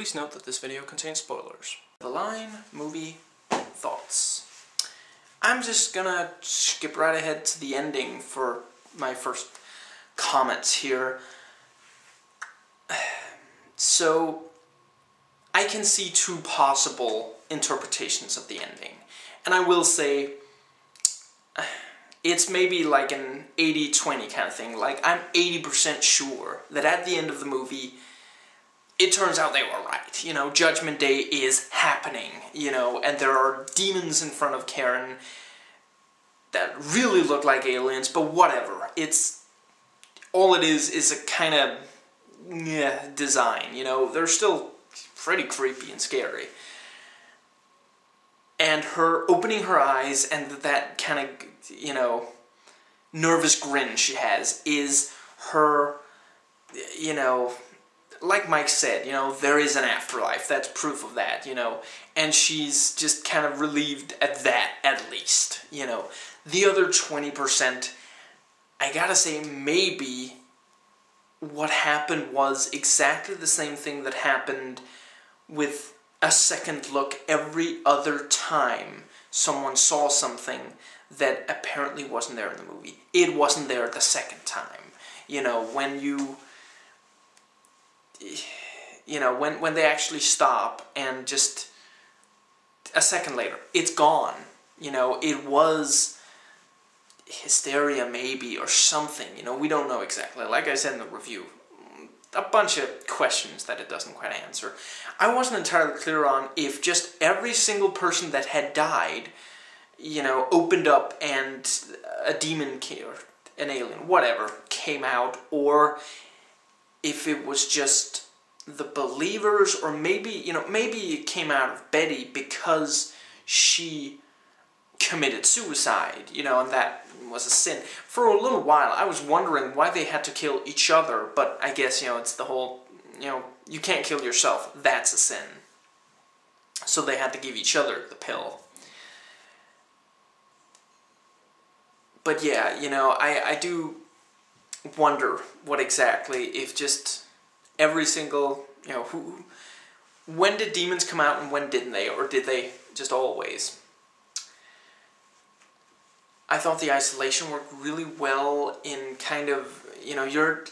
Please note that this video contains spoilers. The Line movie thoughts. I'm just gonna skip right ahead to the ending for my first comments here. So, I can see two possible interpretations of the ending. And I will say, it's maybe like an 80-20 kind of thing. Like, I'm 80% sure that at the end of the movie, it turns out they were right. You know, Judgment Day is happening, you know, and there are demons in front of Karen that really look like aliens, but whatever. It's, all it is is a kind of, yeah, design, you know. They're still pretty creepy and scary. And her opening her eyes and that kind of, you know, nervous grin she has is her, you know, like Mike said, you know, there is an afterlife. That's proof of that, you know. And she's just kind of relieved at that, at least, you know. The other 20%, I gotta say, maybe what happened was exactly the same thing that happened with a second look every other time someone saw something that apparently wasn't there in the movie. It wasn't there the second time. You know, when you you know, when, when they actually stop and just a second later, it's gone. You know, it was hysteria maybe or something. You know, we don't know exactly. Like I said in the review, a bunch of questions that it doesn't quite answer. I wasn't entirely clear on if just every single person that had died, you know, opened up and a demon came, or an alien, whatever, came out, or if it was just the believers, or maybe, you know, maybe it came out of Betty because she committed suicide, you know, and that was a sin. For a little while, I was wondering why they had to kill each other, but I guess, you know, it's the whole, you know, you can't kill yourself, that's a sin. So they had to give each other the pill. But yeah, you know, I, I do wonder what exactly, if just every single, you know, who, when did demons come out and when didn't they, or did they just always? I thought the isolation worked really well in kind of, you know, you're,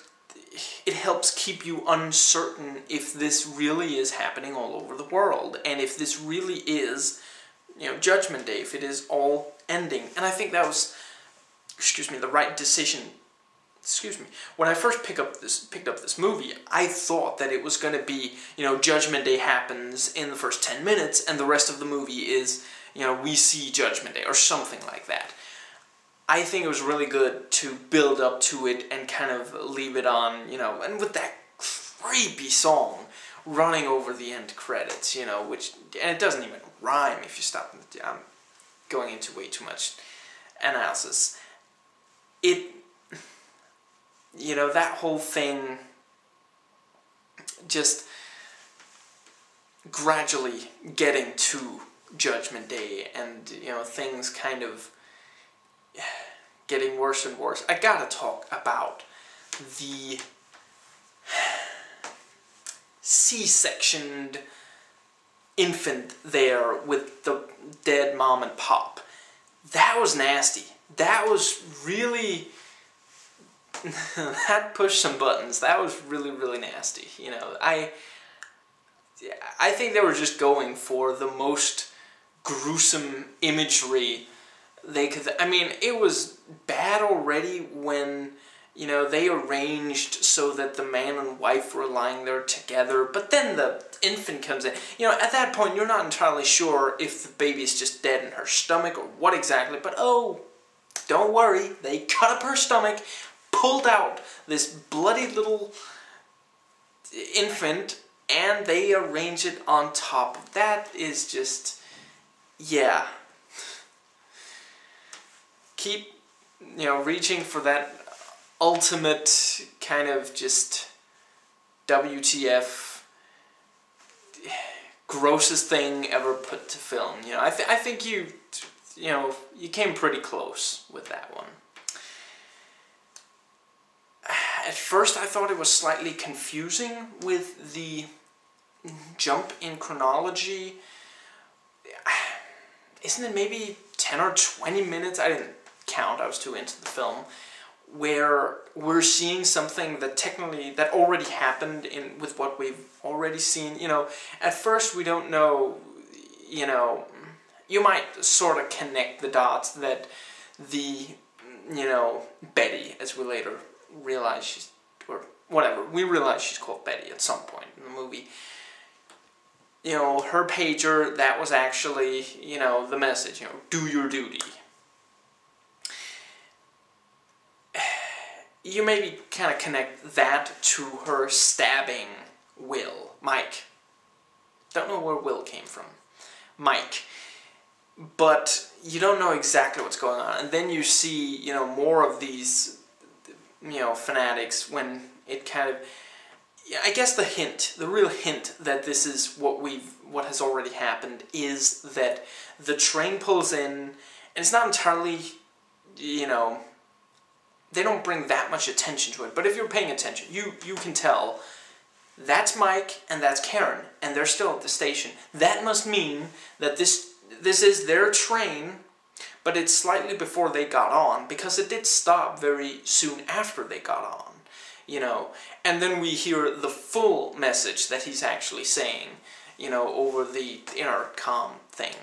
it helps keep you uncertain if this really is happening all over the world, and if this really is, you know, Judgment Day, if it is all ending. And I think that was, excuse me, the right decision excuse me, when I first pick up this, picked up this movie, I thought that it was going to be, you know, Judgment Day happens in the first 10 minutes, and the rest of the movie is, you know, we see Judgment Day, or something like that. I think it was really good to build up to it and kind of leave it on, you know, and with that creepy song running over the end credits, you know, which, and it doesn't even rhyme if you stop, I'm going into way too much analysis. It you know, that whole thing just gradually getting to Judgment Day and, you know, things kind of getting worse and worse. I gotta talk about the C-sectioned infant there with the dead mom and pop. That was nasty. That was really that pushed some buttons. That was really, really nasty. You know, I, I think they were just going for the most gruesome imagery they could. I mean, it was bad already when you know they arranged so that the man and wife were lying there together. But then the infant comes in. You know, at that point, you're not entirely sure if the baby's just dead in her stomach or what exactly. But oh, don't worry, they cut up her stomach, pulled out this bloody little infant and they arrange it on top. Of that is just, yeah. Keep, you know, reaching for that ultimate kind of just WTF grossest thing ever put to film. You know, I, th I think you, you know, you came pretty close with that one. At first I thought it was slightly confusing with the jump in chronology. Isn't it maybe 10 or 20 minutes? I didn't count, I was too into the film. Where we're seeing something that technically, that already happened in with what we've already seen. You know, at first we don't know, you know, you might sort of connect the dots that the, you know, Betty, as we later realize she's, or whatever, we realize she's called Betty at some point in the movie. You know, her pager, that was actually, you know, the message, you know, do your duty. You maybe kind of connect that to her stabbing Will, Mike. Don't know where Will came from. Mike but you don't know exactly what's going on. And then you see, you know, more of these, you know, fanatics when it kind of, I guess the hint, the real hint that this is what we've, what has already happened is that the train pulls in, and it's not entirely, you know, they don't bring that much attention to it. But if you're paying attention, you you can tell that's Mike and that's Karen, and they're still at the station. That must mean that this this is their train, but it's slightly before they got on because it did stop very soon after they got on, you know. And then we hear the full message that he's actually saying, you know, over the intercom thing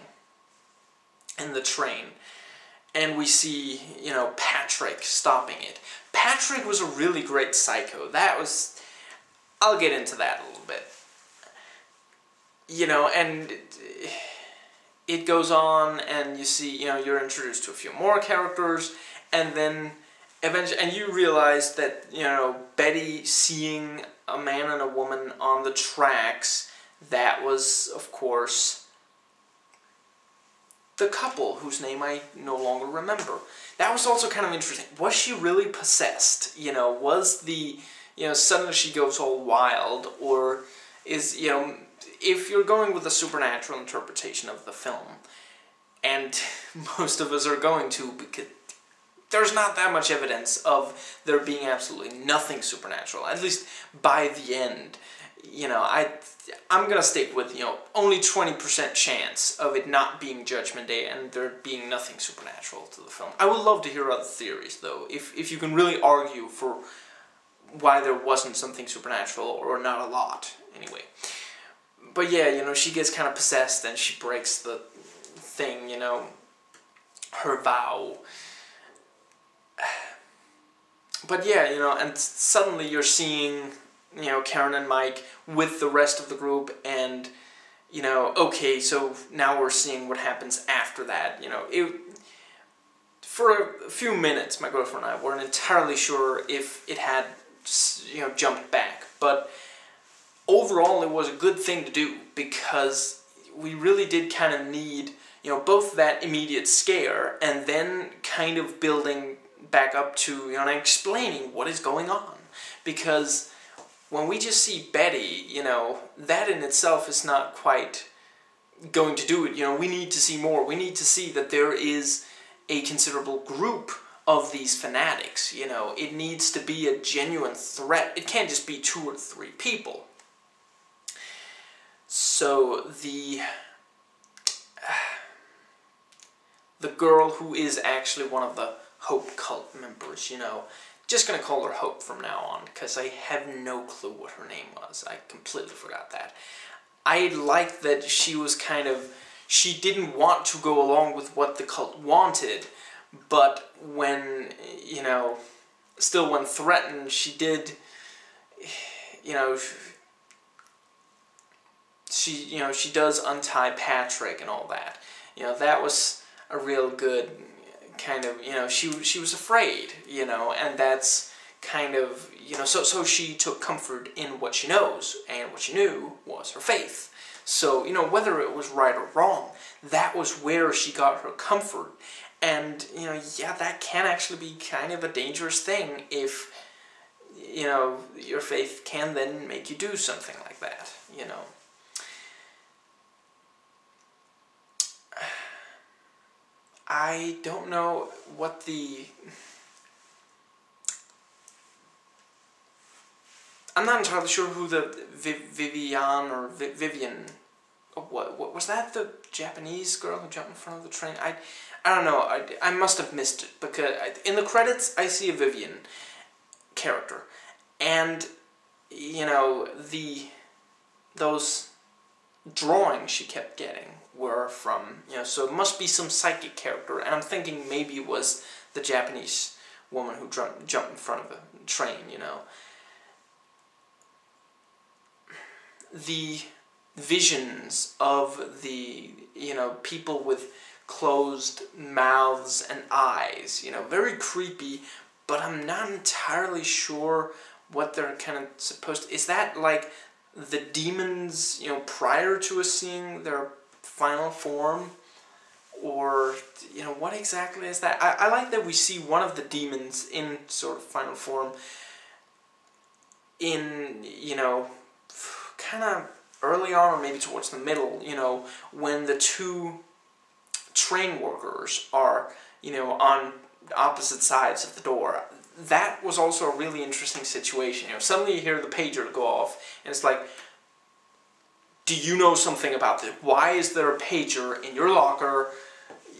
in the train. And we see, you know, Patrick stopping it. Patrick was a really great psycho. That was. I'll get into that a little bit. You know, and goes on and you see, you know, you're introduced to a few more characters and then eventually, and you realize that, you know, Betty seeing a man and a woman on the tracks, that was, of course, the couple whose name I no longer remember. That was also kind of interesting. Was she really possessed? You know, was the, you know, suddenly she goes all wild or is, you know, if you're going with a supernatural interpretation of the film, and most of us are going to because there's not that much evidence of there being absolutely nothing supernatural, at least by the end. You know, I, I'm going to stick with, you know, only 20% chance of it not being Judgment Day and there being nothing supernatural to the film. I would love to hear other theories, though, if, if you can really argue for why there wasn't something supernatural or not a lot, anyway but yeah, you know, she gets kind of possessed and she breaks the thing, you know, her vow. But yeah, you know, and suddenly you're seeing, you know, Karen and Mike with the rest of the group and, you know, okay, so now we're seeing what happens after that, you know. It, for a few minutes, my girlfriend and I weren't entirely sure if it had, you know, jumped back, but overall it was a good thing to do because we really did kind of need, you know, both that immediate scare and then kind of building back up to, you know, explaining what is going on. Because when we just see Betty, you know, that in itself is not quite going to do it. You know, we need to see more. We need to see that there is a considerable group of these fanatics. You know, it needs to be a genuine threat. It can't just be two or three people. So the the girl who is actually one of the Hope cult members, you know, just gonna call her Hope from now on because I have no clue what her name was. I completely forgot that. I liked that she was kind of she didn't want to go along with what the cult wanted, but when you know, still when threatened, she did. You know, you know she does untie Patrick and all that. You know that was a real good kind of you know she she was afraid you know and that's kind of you know so so she took comfort in what she knows and what she knew was her faith. So you know whether it was right or wrong, that was where she got her comfort. And you know yeah that can actually be kind of a dangerous thing if you know your faith can then make you do something like that you know. I don't know what the... I'm not entirely sure who the Vi- Vivian or Vi- Vivian. Oh, what, what was that? The Japanese girl who jumped in front of the train? I, I don't know. I, I must have missed it because I, in the credits I see a Vivian character, and you know the those drawings she kept getting were from you know so it must be some psychic character, and I'm thinking maybe it was the Japanese woman who jumped in front of a train. You know. the visions of the you know people with closed mouths and eyes you know very creepy but i'm not entirely sure what they're kind of supposed to is that like the demons you know prior to us seeing their final form or you know what exactly is that I, I like that we see one of the demons in sort of final form in you know kind of early on or maybe towards the middle, you know, when the two train workers are, you know, on opposite sides of the door. That was also a really interesting situation. You know, suddenly you hear the pager go off, and it's like, do you know something about this? Why is there a pager in your locker?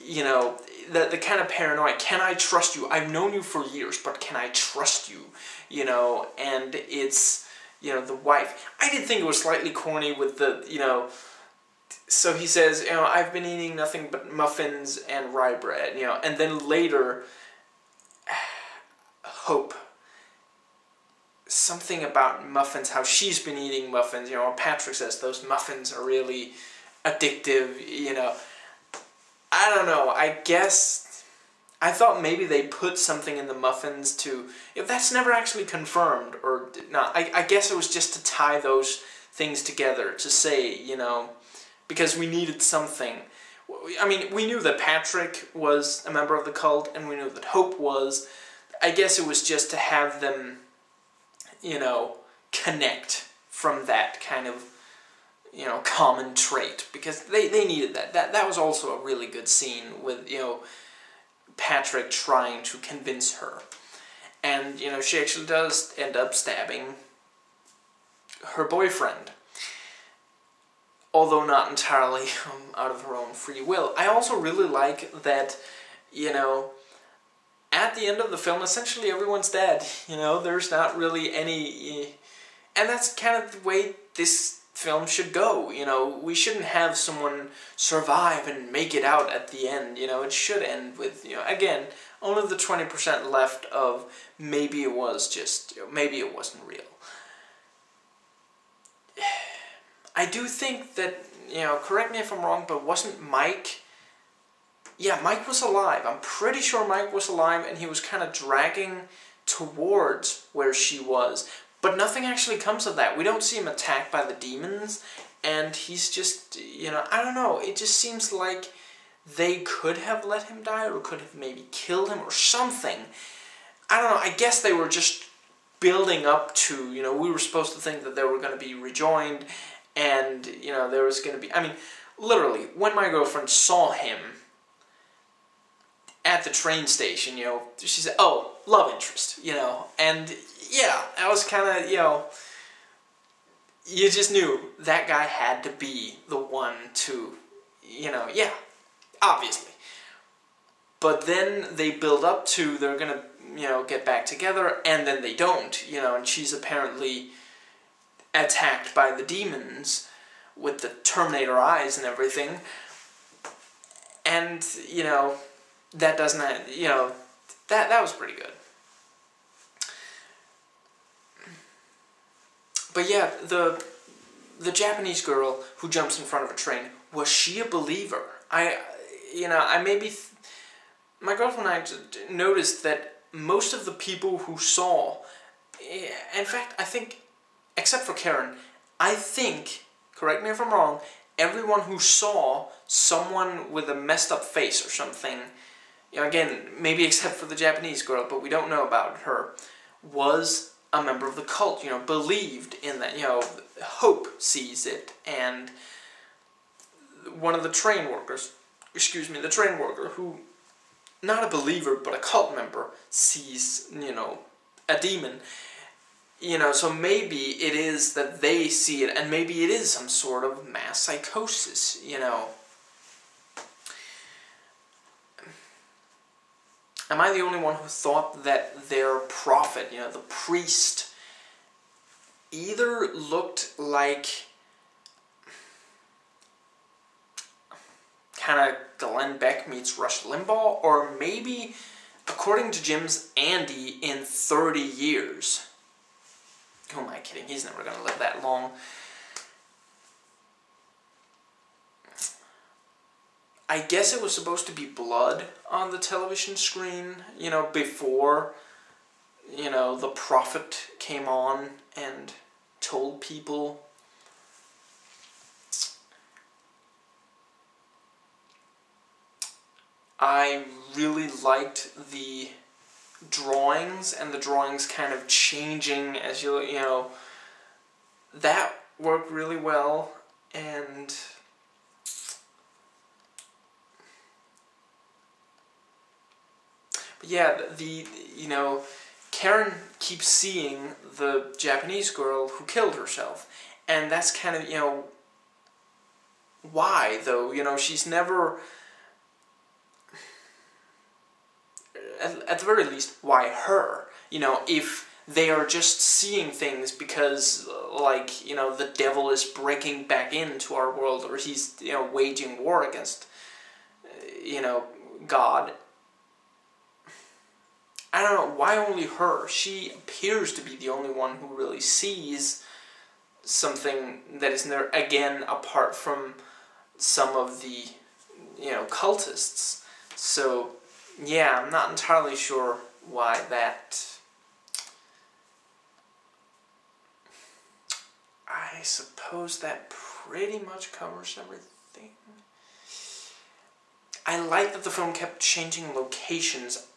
You know, the, the kind of paranoia, can I trust you? I've known you for years, but can I trust you? You know, and it's you know, the wife. I did think it was slightly corny with the, you know, so he says, you know, I've been eating nothing but muffins and rye bread, you know, and then later, Hope, something about muffins, how she's been eating muffins, you know, Patrick says those muffins are really addictive, you know. I don't know, I guess I thought maybe they put something in the muffins to. If that's never actually confirmed or not, I, I guess it was just to tie those things together to say, you know, because we needed something. I mean, we knew that Patrick was a member of the cult, and we knew that Hope was. I guess it was just to have them, you know, connect from that kind of, you know, common trait because they, they needed that. That that was also a really good scene with you know Patrick trying to convince her. And, you know, she actually does end up stabbing her boyfriend. Although not entirely um, out of her own free will. I also really like that, you know, at the end of the film, essentially everyone's dead. You know, there's not really any. Eh, and that's kind of the way this film should go. You know, we shouldn't have someone survive and make it out at the end. You know, it should end with, you know, again, only the 20% left of maybe it was just, maybe it wasn't real. I do think that, you know, correct me if I'm wrong, but wasn't Mike. Yeah, Mike was alive. I'm pretty sure Mike was alive and he was kind of dragging towards where she was. But nothing actually comes of that. We don't see him attacked by the demons, and he's just, you know, I don't know. It just seems like they could have let him die, or could have maybe killed him, or something. I don't know. I guess they were just building up to, you know, we were supposed to think that they were going to be rejoined, and, you know, there was going to be, I mean, literally, when my girlfriend saw him at the train station, you know, she said, oh, love interest, you know, and yeah, I was kind of, you know, you just knew that guy had to be the one to, you know, yeah, obviously. But then they build up to they're gonna, you know, get back together, and then they don't, you know, and she's apparently attacked by the demons with the Terminator eyes and everything. And, you know, that doesn't, you know, that, that was pretty good. But yeah, the the Japanese girl who jumps in front of a train was she a believer? I, you know, I maybe my girlfriend and I noticed that most of the people who saw, eh, in fact, I think, except for Karen, I think, correct me if I'm wrong, everyone who saw someone with a messed up face or something, again, maybe except for the Japanese girl, but we don't know about her, was a member of the cult, you know, believed in that, you know, Hope sees it, and one of the train workers, excuse me, the train worker who, not a believer, but a cult member, sees, you know, a demon. you know, so maybe it is that they see it, and maybe it is some sort of mass psychosis, you know. Am I the only one who thought that their prophet, you know, the priest, either looked like kind of Glenn Beck meets Rush Limbaugh, or maybe, according to Jim's Andy, in 30 years? Who am I kidding? He's never going to live that long. I guess it was supposed to be blood on the television screen, you know, before, you know, the prophet came on and told people. I really liked the drawings and the drawings kind of changing as you you know that worked really well and but yeah the you know Karen keeps seeing the Japanese girl who killed herself and that's kind of you know why though you know she's never at, at the very least, why her? You know, if they are just seeing things because, like, you know, the devil is breaking back into our world or he's, you know, waging war against, you know, God. I don't know, why only her? She appears to be the only one who really sees something that is there, again, apart from some of the, you know, cultists. So, yeah, I'm not entirely sure why that... I suppose that pretty much covers everything. I like that the film kept changing locations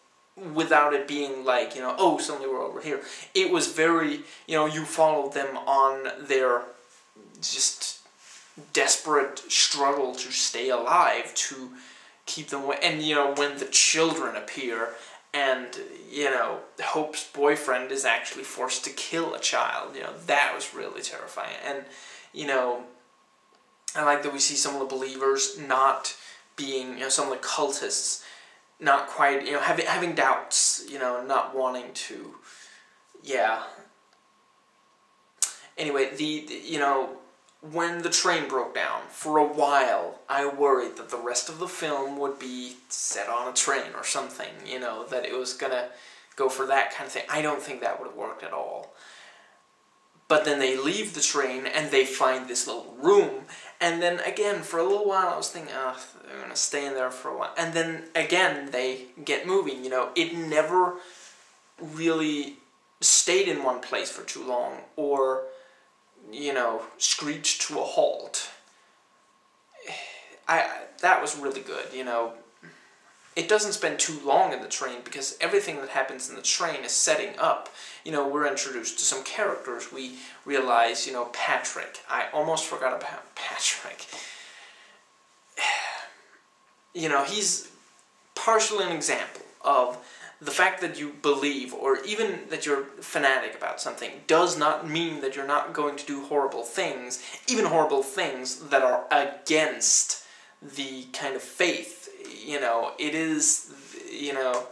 without it being like, you know, oh, suddenly we're over here. It was very, you know, you followed them on their just desperate struggle to stay alive, to keep them away. And, you know, when the children appear and, you know, Hope's boyfriend is actually forced to kill a child, you know, that was really terrifying. And, you know, I like that we see some of the believers not being, you know, some of the cultists not quite, you know, having, having doubts, you know, not wanting to, yeah. Anyway, the, the you know, when the train broke down, for a while, I worried that the rest of the film would be set on a train or something, you know, that it was gonna go for that kind of thing. I don't think that would have worked at all. But then they leave the train and they find this little room, and then again, for a little while, I was thinking, oh, they're gonna stay in there for a while. And then again, they get moving, you know, it never really stayed in one place for too long, or you know, screeched to a halt. I that was really good, you know. It doesn't spend too long in the train because everything that happens in the train is setting up. You know, we're introduced to some characters. We realize, you know, Patrick. I almost forgot about Patrick. You know, he's partially an example of the fact that you believe or even that you're fanatic about something does not mean that you're not going to do horrible things, even horrible things that are against the kind of faith. You know, it is, you know,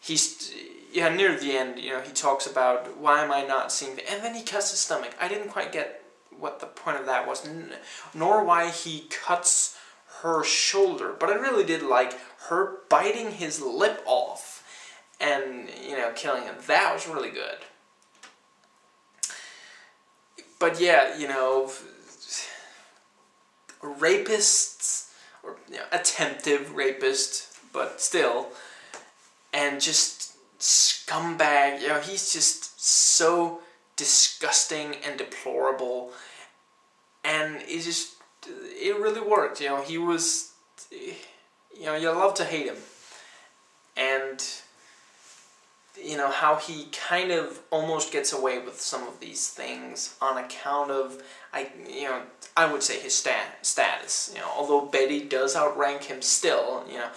he's, yeah, near the end, you know, he talks about why am I not seeing, the, and then he cuts his stomach. I didn't quite get what the point of that was, nor why he cuts her shoulder, but I really did like her biting his lip off and you know killing him. That was really good. But yeah, you know, rapists or you know, attempted rapist, but still, and just scumbag. You know, he's just so disgusting and deplorable, and it just it really worked. You know, he was, you know, you love to hate him, and you know, how he kind of almost gets away with some of these things on account of, I, you know, I would say his stat status. You know, although Betty does outrank him still, you know,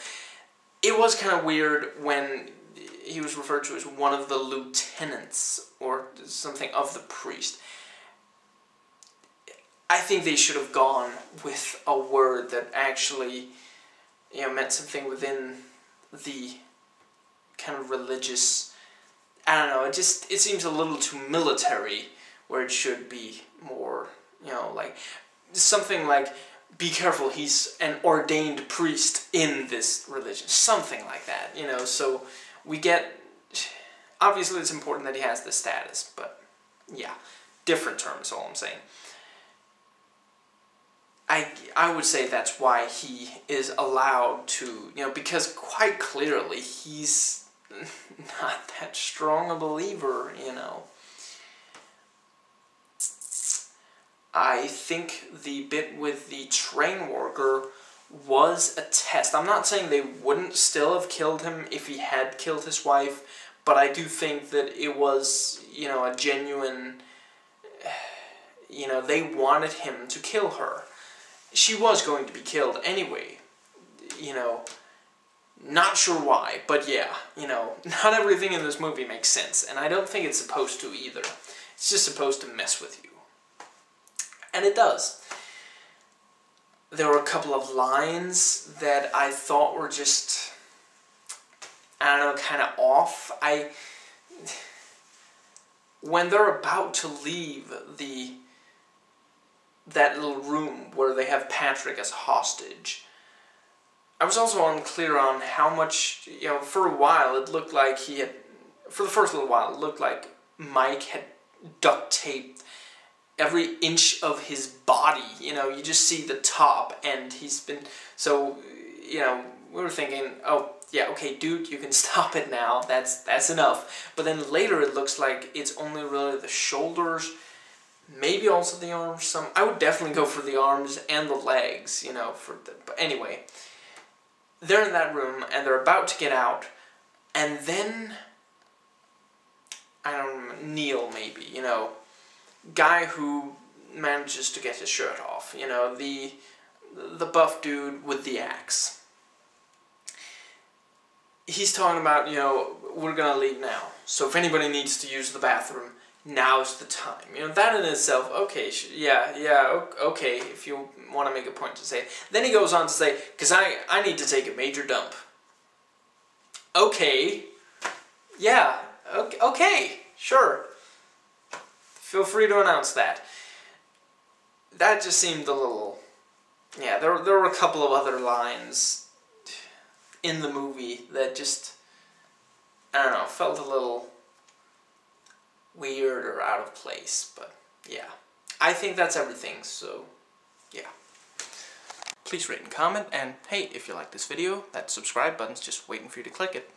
it was kind of weird when, he was referred to as one of the lieutenants or something of the priest. I think they should have gone with a word that actually, you know, meant something within the kind of religious. I don't know. It just it seems a little too military, where it should be more, you know, like something like be careful, he's an ordained priest in this religion. Something like that, you know, so we get, obviously it's important that he has this status, but yeah, different terms, all I'm saying. I, I would say that's why he is allowed to, you know, because quite clearly he's not that strong a believer, you know. I think the bit with the train worker was a test. I'm not saying they wouldn't still have killed him if he had killed his wife, but I do think that it was, you know, a genuine, you know, they wanted him to kill her. She was going to be killed anyway, you know, not sure why, but yeah, you know, not everything in this movie makes sense, and I don't think it's supposed to either. It's just supposed to mess with you. And it does. There were a couple of lines that I thought were just, I don't know, kind of off. I, when they're about to leave the, that little room where they have Patrick as hostage, I was also unclear on how much, you know, for a while it looked like he had, for the first little while, it looked like Mike had duct taped every inch of his body. You know, you just see the top, and he's been so. You know, we were thinking, oh yeah, okay, dude, you can stop it now. That's that's enough. But then later, it looks like it's only really the shoulders, maybe also the arms. Some I would definitely go for the arms and the legs. You know, for the. But anyway, they're in that room and they're about to get out, and then. I don't know, Neil maybe, you know, guy who manages to get his shirt off. You know, the the buff dude with the axe. He's talking about, you know, we're gonna leave now. So if anybody needs to use the bathroom, now's the time. You know, that in itself, okay, yeah, yeah, okay, if you want to make a point to say it. Then he goes on to say, because I, I need to take a major dump. Okay, yeah, okay, okay, sure. Feel free to announce that. That just seemed a little... Yeah, there, there were a couple of other lines in the movie that just, I don't know, felt a little weird or out of place, but yeah. I think that's everything, so yeah. Please rate and comment, and hey, if you like this video, that subscribe button's just waiting for you to click it.